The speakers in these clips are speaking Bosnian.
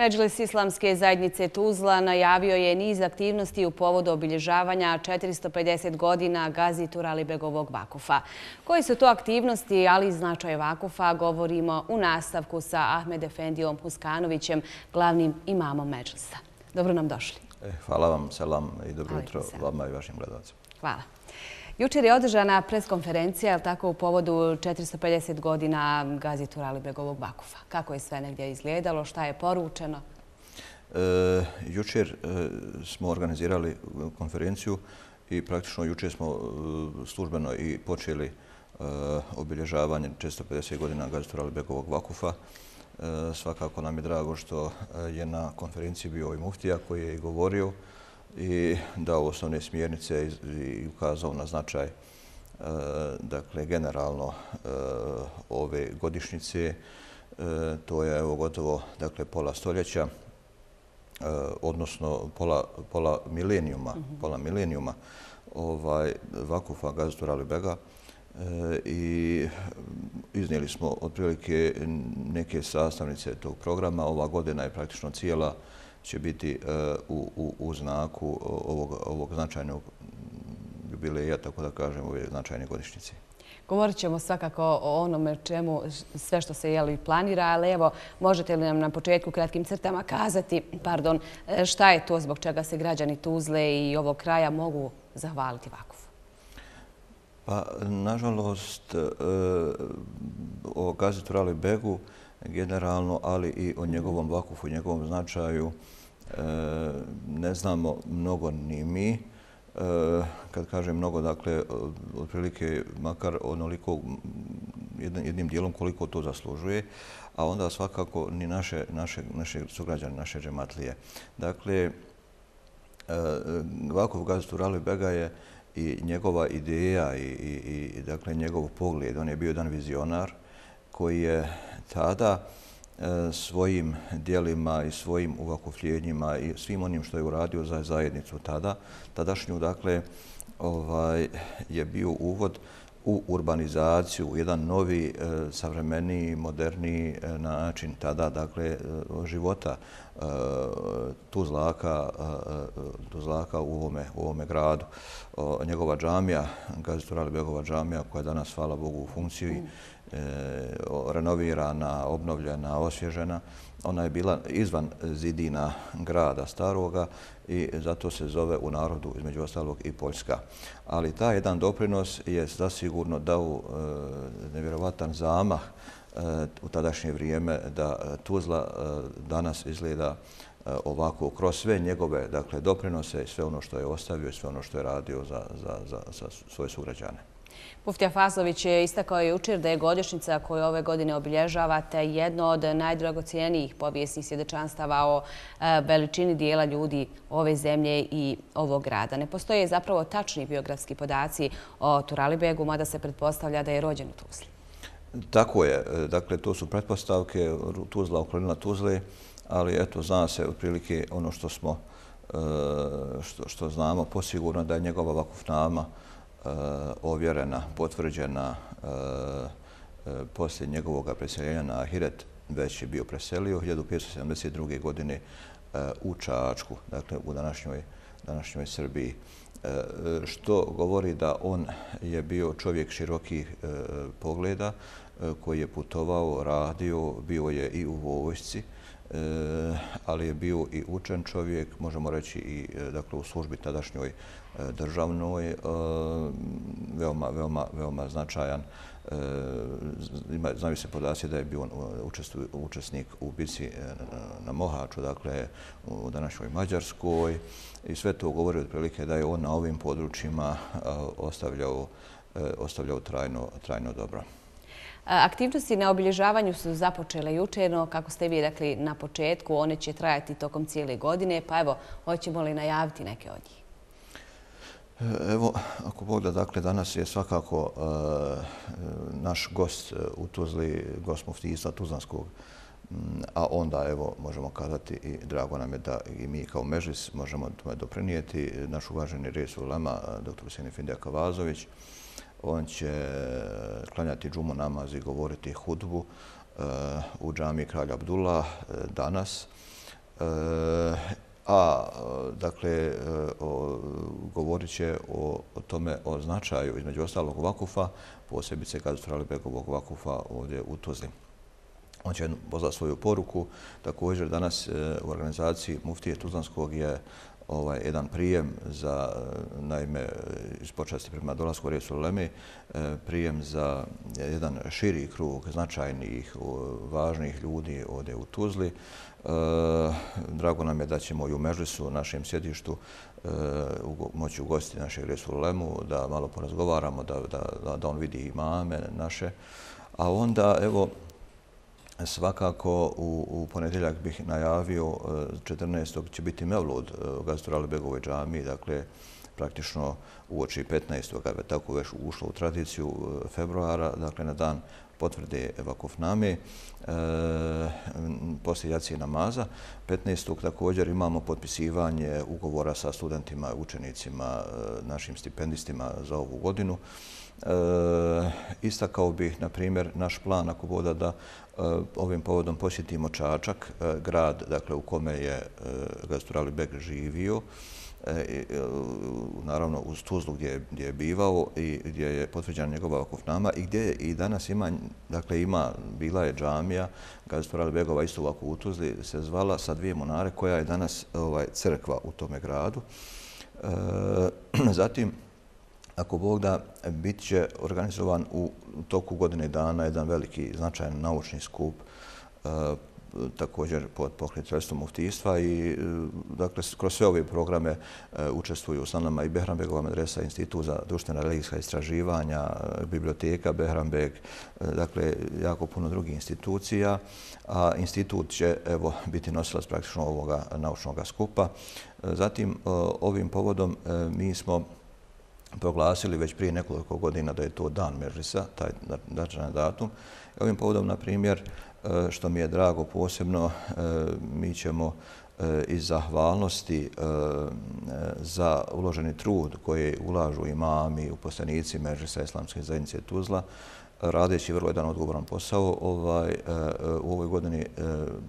Međulis Islamske zajednice Tuzla najavio je niz aktivnosti u povodu obilježavanja 450 godina Gazi Turalibegovog vakufa. Koji su to aktivnosti, ali i značaj vakufa, govorimo u nastavku sa Ahmed Efendijom Huskanovićem, glavnim imamom Međlisa. Dobro nam došli. E, hvala vam, selam i dobro jutro vama i vašim gledalcima. Hvala. Jučer je održana preskonferencija tako u povodu 450 godina Gazi Turalibegovog Bakufa. Kako je sve negdje izgledalo? Šta je poručeno? E, jučer e, smo organizirali konferenciju i praktično jučer smo e, službeno i počeli e, obilježavanje 450 godina Gazi Turalibegovog Bakufa. E, svakako nam je drago što e, je na konferenciji bio i muftija koji je i govorio i dao osnovne smjernice i ukazao na značaj e, dakle, generalno e, ove godišnjice. E, to je evo gotovo dakle, pola stoljeća, odnosno pola, pola milenijuma, mm -hmm. pola milenijuma ovaj, Vakufa Gazdur Alibega i iznijeli smo otprilike neke sastavnice tog programa. Ova godina je praktično cijela će biti e, u znaku ovog značajnog jubileja, tako da kažem, ove značajne godišnjice. Govorit ćemo svakako o onome čemu sve što se planira, ali evo, možete li nam na početku kratkim crtama kazati pardon, e, šta je to zbog čega se građani Tuzle i ovog kraja mogu zahvaliti Vakufu? Pa, nažalost, e, o gazetu Rali Begu generalno, ali i o njegovom vakufu njegovom značaju e, ne znamo mnogo ni mi. E, kad kažem mnogo, dakle, otprilike makar onoliko jednim dijelom koliko to zaslužuje, a onda svakako ni naše, naše, naše sugrađane, naše džematlije. Dakle, e, Vakuf gazetu Rali Bega je i njegova ideja i, i, i dakle, njegov pogled. On je bio jedan vizionar koji je tada e, svojim dijelima i svojim uvakufljenjima i svim onim što je uradio za zajednicu tada, tadašnju, dakle, ovaj, je bio uvod u urbanizaciju, u jedan novi, e, savremeniji, moderniji e, način tada, dakle, života Tuzlaka, Tuzlaka u ovome, u ovome gradu. Njegova džamija, Gazitur Alibegova džamija, koja je danas, hvala Bogu, u funkciji, mm. E, renovirana, obnovljena, osvježena. Ona je bila izvan zidina grada staroga i zato se zove u narodu, između ostalog, i Poljska. Ali ta jedan doprinos je zasigurno dao e, nevjerovatan zamah e, u tadašnje vrijeme da Tuzla danas izgleda ovako kroz sve njegove dakle, doprinose i sve ono što je ostavio i sve ono što je radio za, za, za, za svoje sugrađane. Muftija Fazlović je istakao jučer da je godišnica koju ove godine obilježavate jedno od najdragocijenijih povijesnih svjedečanstava o e, veličini dijela ljudi ove zemlje i ovog grada. Ne postoje zapravo tačni biografski podaci o Turalibegu, mada se pretpostavlja da je rođen u Tuzli. Tako je. E, dakle, to su pretpostavke Tuzla, okolina Tuzle, ali eto, zna se otprilike ono što smo e, što, što znamo posigurno da je njegova vakufnama Eh, Eh, ovjerena, potvrđena eh, eh, poslije njegovog preseljenja na Ahiret, već je bio preselio 1572. godine u Čačku, dakle u današnjoj, današnjoj Srbiji. Što govori da on je bio čovjek širokih pogleda koji je putovao, radio, bio je i u vojsci, ali je bio i učen čovjek, možemo reći i e, dakle, u službi tadašnjoj e, državnoj, e, veoma, veoma, veoma značajan. Znaju se podaci da je bio učesnik u bici na Mohaču, dakle u današnjoj Mađarskoj. I sve to govori otprilike da je on na ovim područjima ostavljao, ostavljao trajno, trajno dobro. Aktivnosti na obilježavanju su započele jučer, no kako ste vi rekli na početku, one će trajati tokom cijele godine, pa evo, hoćemo li najaviti neke od njih? E, evo, ako pogleda, dakle, danas je svakako e, e naš gost e, u Tuzli, gost muftijstva Tuzlanskog, mm, a onda, evo, možemo kazati i drago nam je da i mi kao Mežis možemo tome doprinijeti naš uvaženi res u Lema, dr. Sini Findija Kavazović. On će e, klanjati džumu namaz i govoriti hudbu e, u džami Kralja Abdullah e, danas. A, dakle, govorit će o tome, o značaju između ostalog vakufa, posebice Gazutrali Begovog vakufa ovdje u Tuzli. On će poslati svoju poruku. Također danas u organizaciji Muftije Tuzlanskog je ovaj, jedan prijem za, eh, naime, iz počasti prema dolasku Resu Leme, eh, prijem za jedan širi krug značajnih, eh, važnih ljudi ovdje u Tuzli. Drago nam je da ćemo i u Mežlisu, u našem sjedištu, moći ugostiti našeg Resu Lemu, da malo porazgovaramo, da, da, da on vidi imame naše. A onda, evo, Svakako u, u ponedjeljak bih najavio e, 14. Će biti Mevlud e, u Gazdur džami, dakle praktično u oči 15. kada je tako već ušlo u tradiciju e, februara, dakle na dan potvrde Vakufname, e, poslije jacije namaza. 15. također imamo potpisivanje ugovora sa studentima, učenicima, e, našim stipendistima za ovu godinu. E, istakao bih, na primjer, naš plan ako voda da e, ovim povodom posjetimo Čačak, e, grad dakle, u kome je e, Gasturali Beg živio, E, e, naravno uz Tuzlu gdje, gdje je bivao i gdje je potvrđena njegova nama i gdje i danas ima, dakle ima, bila je džamija, Gasturali Begova isto ovako u Tuzli, se zvala sa dvije monare koja je danas ovaj, crkva u tome gradu. E, zatim, ako Bog da, bit će organizovan u toku godine dana jedan veliki značajan naučni skup također pod pokrećestvom muftijstva i e, dakle, kroz sve ove programe e, učestvuju učestvuju nama i Behrambegova medresa, Institut za društvena religijska istraživanja, e, biblioteka Behrambeg, dakle, jako puno drugih institucija. A institut će evo, biti nosilac praktično ovoga naučnog skupa. Zatim, ovim povodom mi smo proglasili već prije nekoliko godina da je to dan Meržisa, taj dačan datum. Ovim povodom, na primjer, E, što mi je drago posebno, e, mi ćemo e, iz zahvalnosti za uloženi trud koji ulažu imami, uposlenici Meržisa Islamske zajednice Tuzla, radeći vrlo jedan odgovoran posao, ovaj, u ovoj godini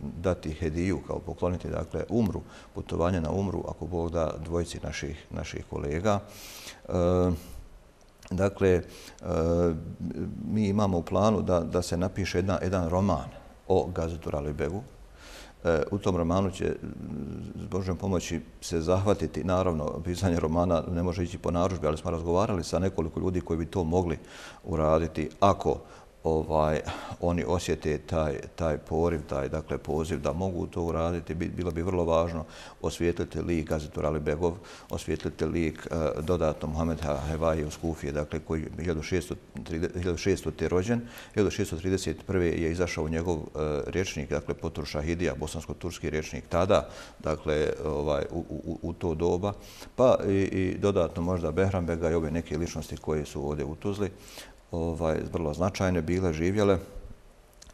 dati hediju kao pokloniti, dakle, umru, putovanje na umru, ako Bog da dvojici naših, naših kolega. Dakle, e, mi imamo u planu da, da se napiše jedan, jedan roman o Gazetu Ralibegu. E, u tom romanu će, s Božem pomoći, se zahvatiti. Naravno, pisanje romana ne može ići po naružbi, ali smo razgovarali sa nekoliko ljudi koji bi to mogli uraditi ako ovaj, oni osjete taj, taj poriv, taj dakle, poziv da mogu to uraditi, bilo bi vrlo važno osvijetliti lik Gazetur Ali Begov, osvijetliti lik uh, dodatno Mohamed Hevaje u Kufije, dakle, koji je 1600. je rođen, 1631. je izašao njegov uh, rječnik, dakle, Potur Šahidija, bosansko-turski rječnik tada, dakle, ovaj, u, u, u to doba, pa i, i dodatno možda Behrambega i ove neke ličnosti koje su ovdje u Tuzli, ovaj, vrlo značajne bile, živjele.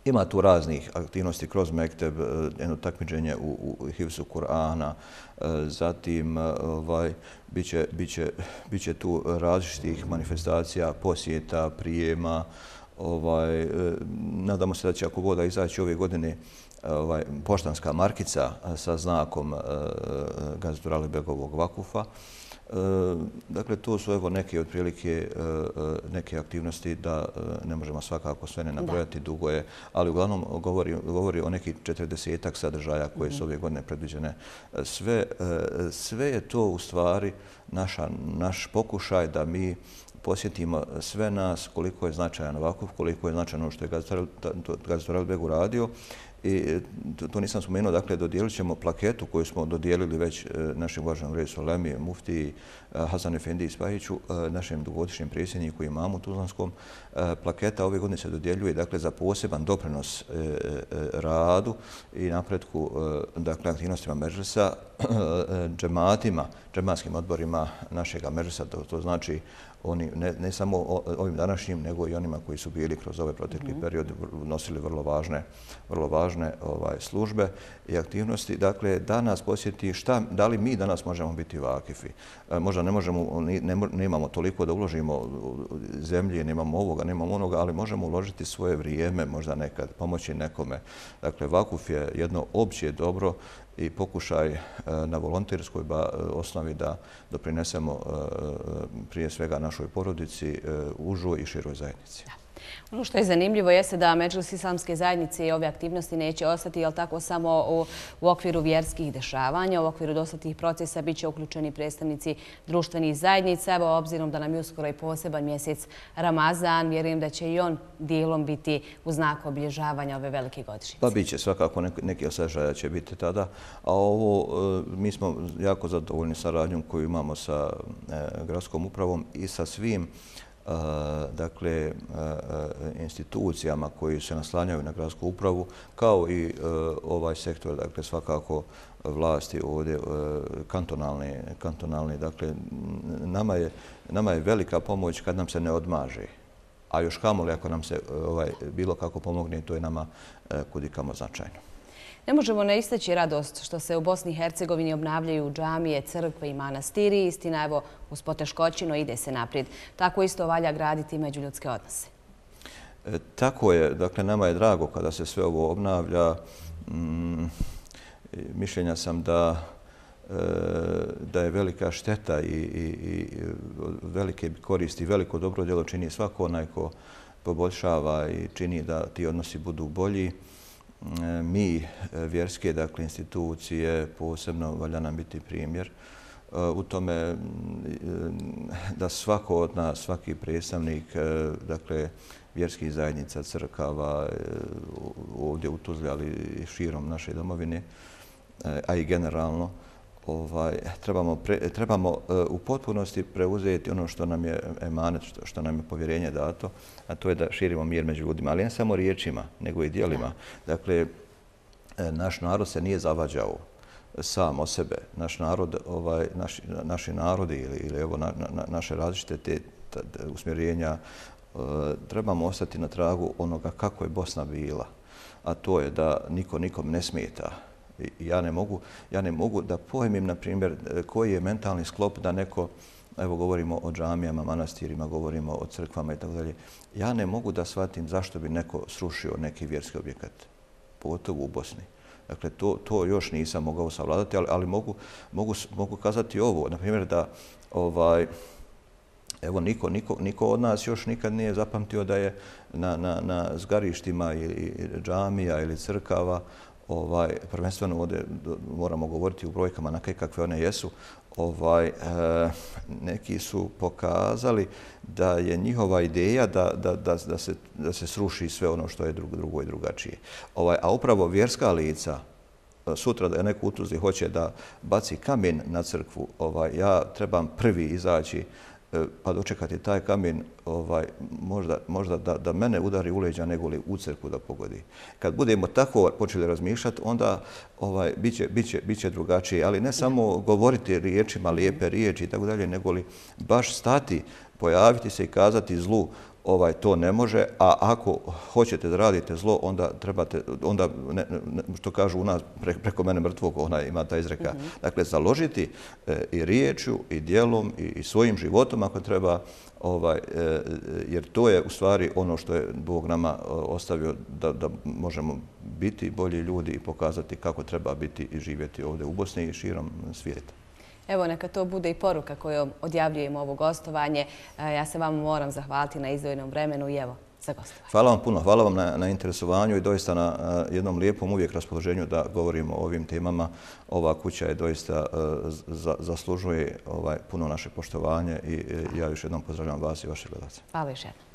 Ima tu raznih aktivnosti kroz Mekteb, e, jedno takmičenje u, u Hivsu Kur'ana, e, zatim e, ovaj, biće, biće, biće tu različitih manifestacija, posjeta, prijema. Ovaj, nadamo se da će ako voda izaći ove godine ovaj, poštanska markica sa znakom Gazdurali Begovog Vakufa. E, dakle, to su evo neke otprilike e, e, neke aktivnosti da ne možemo svakako sve ne nabrojati, dugo je, ali uglavnom govori, govori o nekih četrdesetak sadržaja koje su mhm. ove godine predviđene. Sve, sve je to u stvari naša, naš pokušaj da mi posjetimo sve nas koliko je značajan ovako, koliko je značajno ono što je Gazda Ralbegu uradio. I e, to nisam spomenuo, dakle, dodijelit ćemo plaketu koju smo dodijelili već e, našem uvaženom resu Lemije, Mufti, e, Hasan Efendi i Spajiću, e, našem dugogodišnjem predsjedniku imamu Tuzlanskom. E, plaketa ove godine se dodjeljuje dakle, za poseban doprinos e, radu i napretku dakle, aktivnostima Meržesa, džematima, džematskim odborima našeg Meržesa, to, to znači oni ne, ne samo ovim današnjim, nego i onima koji su bili kroz ove protekli mm period nosili vrlo važne, vrlo važne ovaj službe i aktivnosti. Dakle, da nas posjeti šta, da li mi danas možemo biti vakifi? E, možda ne možemo, ne, ne imamo toliko da uložimo zemlje, nemamo ovoga, nemamo onoga, ali možemo uložiti svoje vrijeme, možda nekad pomoći nekome. Dakle, vakuf je jedno opće dobro i pokušaj na volonterskoj osnovi da doprinesemo prije svega našoj porodici, e, užoj i široj zajednici. Ono što je zanimljivo jeste da Međus islamske zajednice i ove aktivnosti neće ostati jel tako samo u okviru vjerskih dešavanja. U okviru dostatih procesa bit će uključeni predstavnici društvenih zajednica. Evo, obzirom da nam je uskoro i poseban mjesec Ramazan, vjerujem da će i on dijelom biti u znaku obilježavanja ove velike godišnjice. Pa bit će svakako neki osjećaja će biti tada. A ovo, e, mi smo jako zadovoljni saradnjom koju imamo sa e, gradskom upravom i sa svim dakle, institucijama koji se naslanjaju na gradsku upravu, kao i ovaj sektor, dakle, svakako vlasti ovdje, kantonalne, kantonalne, dakle, nama je, nama je velika pomoć kad nam se ne odmaže. A još kamoli ako nam se ovaj, bilo kako pomogne, to je nama kudikamo značajno. Ne možemo ne isteći radost što se u Bosni i Hercegovini obnavljaju džamije, crkve i manastiri. Istina, evo, uz poteškoćino ide se naprijed. Tako isto valja graditi međuljudske odnose. E, tako je. Dakle, nama je drago kada se sve ovo obnavlja. Mm, e, mišljenja sam da e, da je velika šteta i velike koristi, veliko dobro djelo čini svako onaj ko poboljšava i čini da ti odnosi budu bolji Mm, mi eh, vjerske dakle, institucije posebno valja nam biti primjer eh, u tome mm, da svako od nas, svaki predstavnik eh, dakle, vjerskih zajednica, crkava ovdje u Tuzli, ali i širom naše domovine, a i generalno, ovaj, trebamo, pre, trebamo e, u potpunosti preuzeti ono što nam je emanet, što, što nam je povjerenje dato, a to je da širimo mir među ljudima, ali ne samo riječima, nego i dijelima. Dakle, e, naš narod se nije zavađao sam o sebe. Naš narod, ovaj, naši, naši narodi ili, ili evo na, na, naše različite te, te usmjerenja, e, trebamo ostati na tragu onoga kako je Bosna bila, a to je da niko nikom ne smijeta, ja ne mogu, ja ne mogu da pojmim, na primjer, koji je mentalni sklop da neko, evo govorimo o džamijama, manastirima, govorimo o crkvama i tako dalje, ja ne mogu da shvatim zašto bi neko srušio neki vjerski objekat, pogotovo u Bosni. Dakle, to, to još nisam mogao savladati, ali, ali mogu, mogu, mogu kazati ovo, na primjer, da ovaj, Evo, niko, niko, niko od nas još nikad nije zapamtio da je na, na, na zgarištima ili džamija ili crkava ovaj, prvenstveno ovdje moramo govoriti u brojkama na kakve one jesu, ovaj, e, neki su pokazali da je njihova ideja da, da, da, da, se, da se sruši sve ono što je drugo, drugo i drugačije. Ovaj, a upravo vjerska lica, eh, sutra da je neko utuzi hoće da baci kamen na crkvu, ovaj, ja trebam prvi izaći E, pa dočekati taj kamen, ovaj, možda, možda da, da mene udari u leđa nego li u crku da pogodi. Kad budemo tako počeli razmišljati, onda ovaj, bit, će, bit, će, bit će drugačije. Ali ne samo govoriti riječima, lijepe riječi i tako dalje, nego li baš stati, pojaviti se i kazati zlu, ovaj to ne može, a ako hoćete da radite zlo, onda trebate, onda, ne, ne, što kažu u nas, preko mene mrtvog, ona ima ta izreka. Mm -hmm. Dakle, založiti e, i riječu, i dijelom, i, i svojim životom, ako treba, ovaj, e, jer to je u stvari ono što je Bog nama e, ostavio da, da možemo biti bolji ljudi i pokazati kako treba biti i živjeti ovdje u Bosni i širom svijeta. Evo, neka to bude i poruka koju odjavljujemo ovo gostovanje. E, ja se vam moram zahvaliti na izdvojenom vremenu i evo, za gostovanje. Hvala vam puno. Hvala vam na, na interesovanju i doista na uh, jednom lijepom uvijek raspoloženju da govorimo o ovim temama. Ova kuća je doista uh, za, zaslužuje ovaj, puno naše poštovanje i uh, ja još jednom pozdravljam vas i vaše gledace. Hvala još jednom.